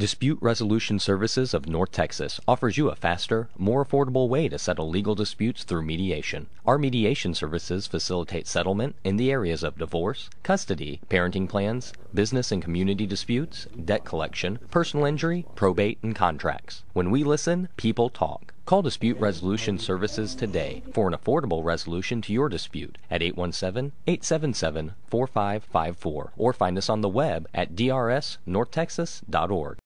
Dispute Resolution Services of North Texas offers you a faster, more affordable way to settle legal disputes through mediation. Our mediation services facilitate settlement in the areas of divorce, custody, parenting plans, business and community disputes, debt collection, personal injury, probate, and contracts. When we listen, people talk. Call Dispute Resolution Services today for an affordable resolution to your dispute at 817-877-4554 or find us on the web at drsnorthtexas.org.